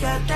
got that